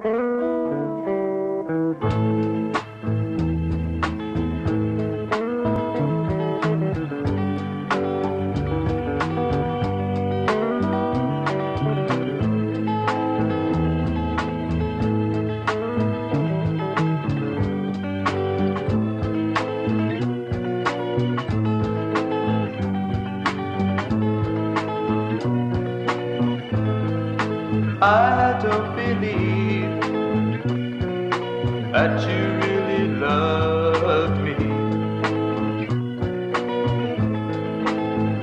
I don't believe that you really love me.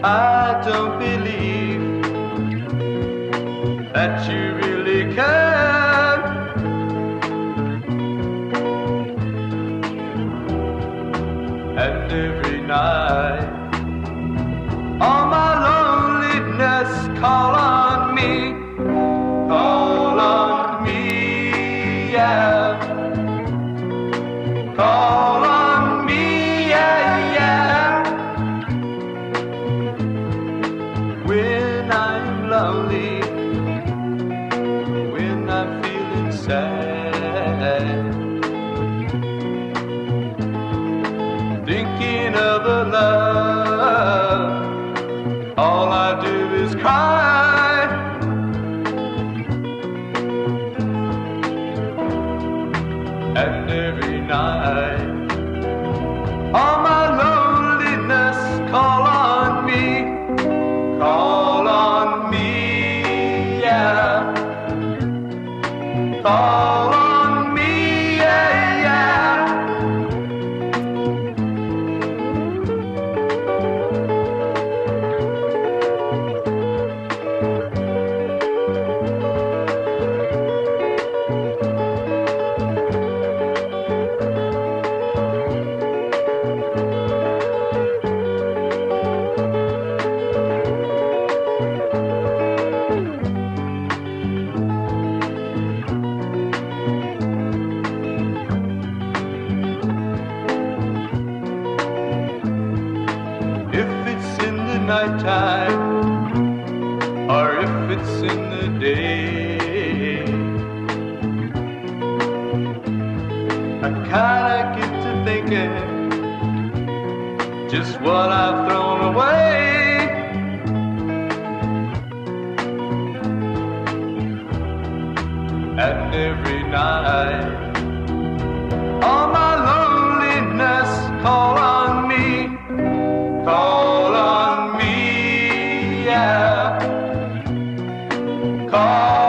I don't believe that you really I'm when I'm feeling sad, thinking of the love, all I do is cry. and every night. Call nighttime or if it's in the day, I kinda get to thinking just what I've thrown away. And every night, all my loneliness call ball.